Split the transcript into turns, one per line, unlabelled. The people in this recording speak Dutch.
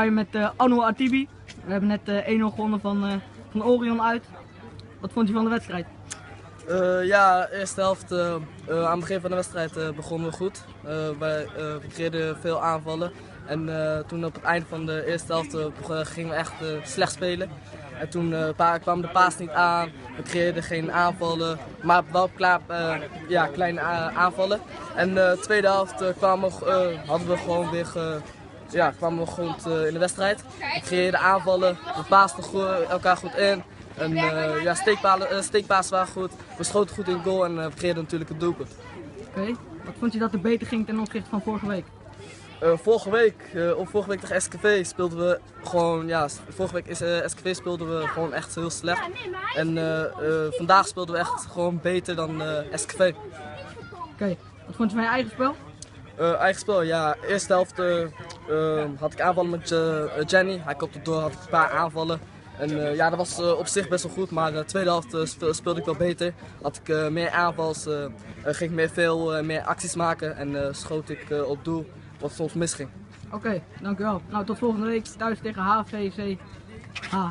hier met uh, Anouar Atibi. We hebben net uh, 1-0 gewonnen van, uh, van Orion uit. Wat vond je van de wedstrijd?
Uh, ja, eerste helft, aan het begin van de wedstrijd begonnen we goed. wij we creëerden veel aanvallen. En toen op het einde van de eerste helft gingen we echt slecht spelen. En toen kwam de paas niet aan, we creëerden geen aanvallen, maar wel klaar, ja, kleine aanvallen. En de tweede helft kwamen, hadden we gewoon weer ja, kwamen we goed in de wedstrijd. We creëerden aanvallen, we paasten elkaar goed in. En uh, ja, steekpalen, uh, steekpaas waren goed. We schoten goed in goal en uh, we creëerden natuurlijk het doelpunt.
Oké, okay. wat vond je dat er beter ging ten opzichte van vorige week?
vorige week, of vorige week tegen SKV speelden we gewoon, ja, vorige week is SKV speelden we gewoon echt heel slecht. En vandaag speelden we echt gewoon beter dan SKV.
Oké, okay. wat vond je van je eigen spel?
eigen spel, ja. Eerste helft had ik aanvallen met Jenny. Hij kopte door, had ik een paar aanvallen. En uh, ja, dat was op zich best wel goed, maar de tweede helft speel, speelde ik wel beter. Had ik meer aanvals, ging ik meer veel meer acties maken en schoot ik op doel, wat soms misging.
Oké, okay, dankjewel. Nou, tot volgende week thuis tegen HVC. H.